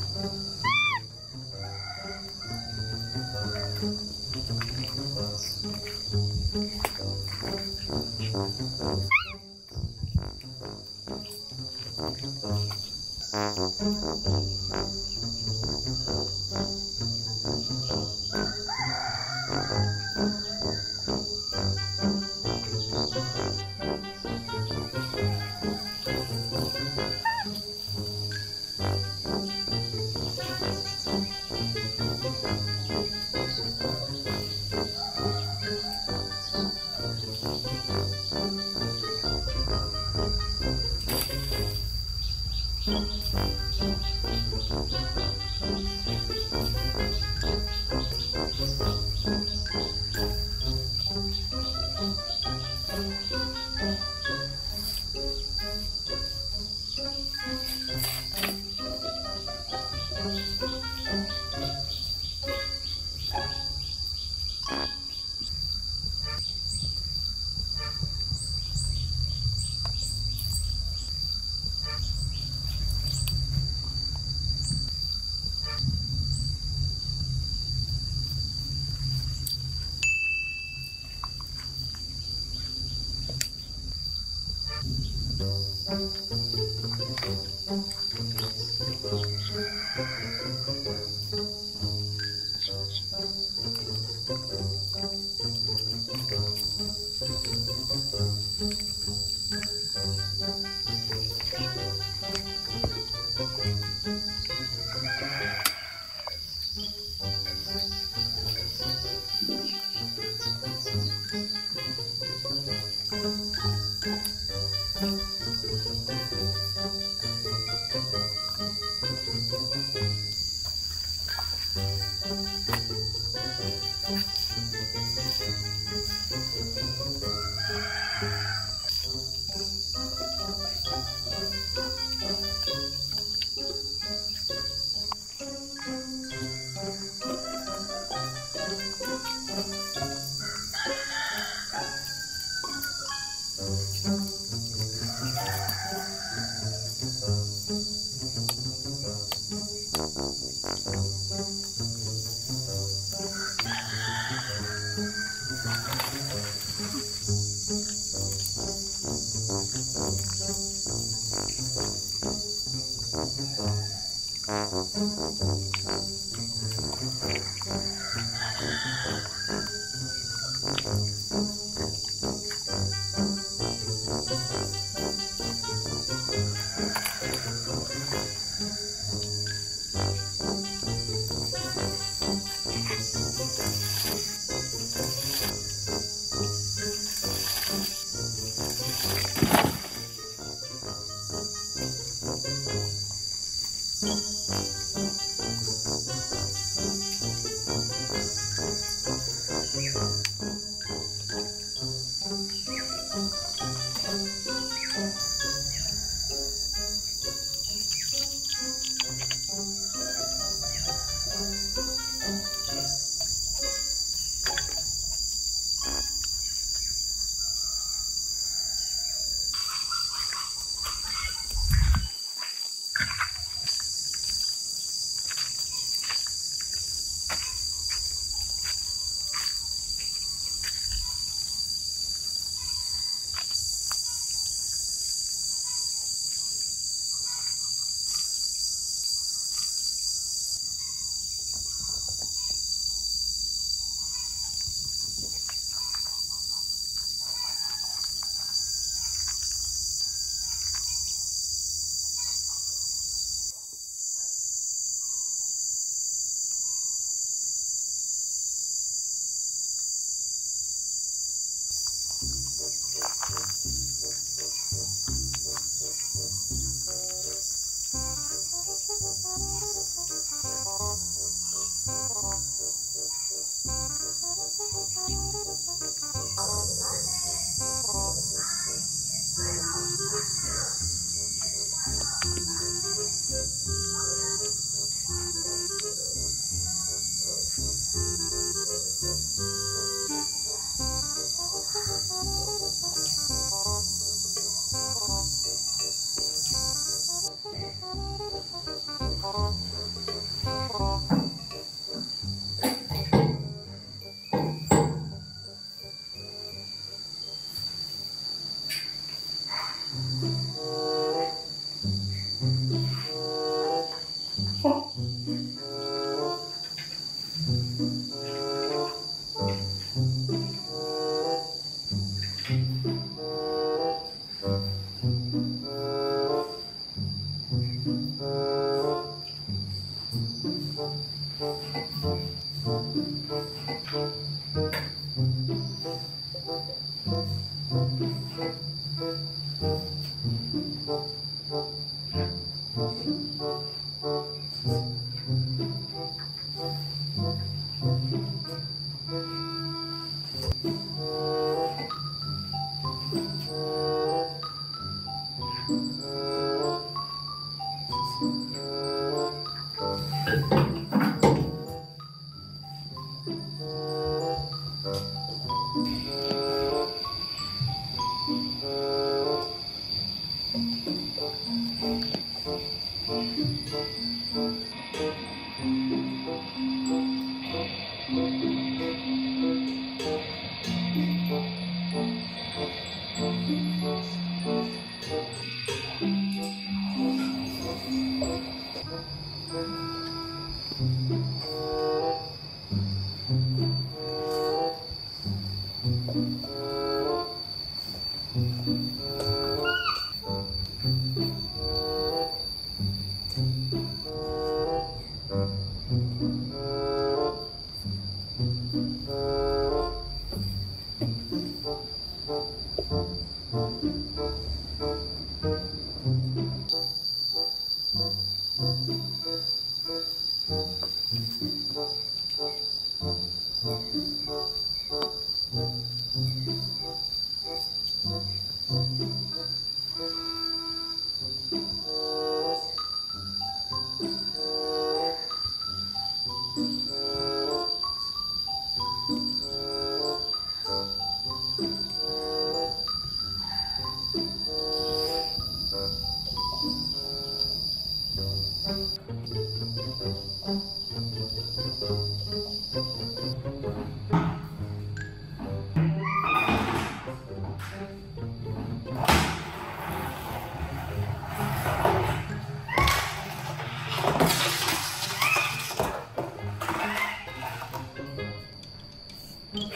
Música Gracias.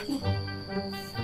嗯。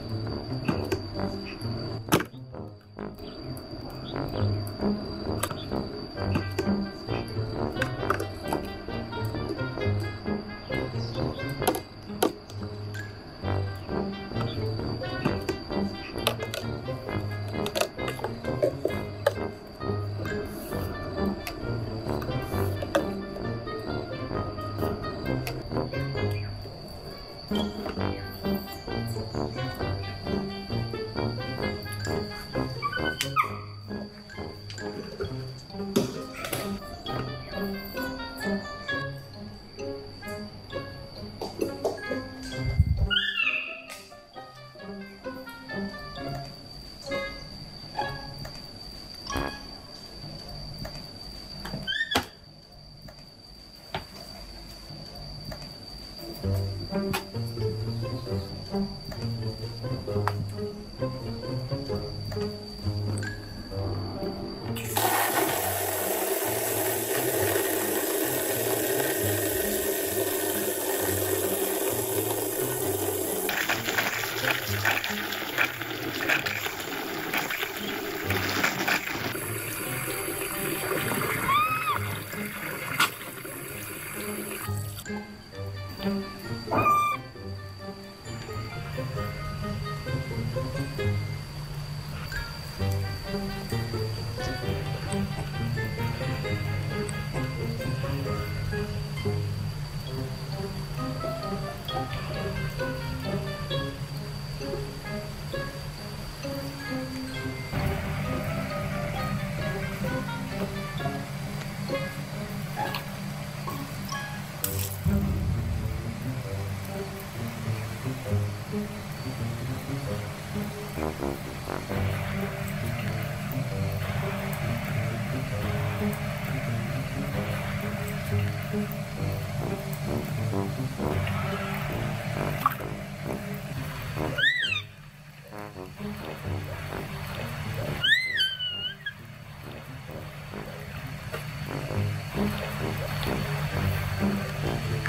Thank you. Thank you. Música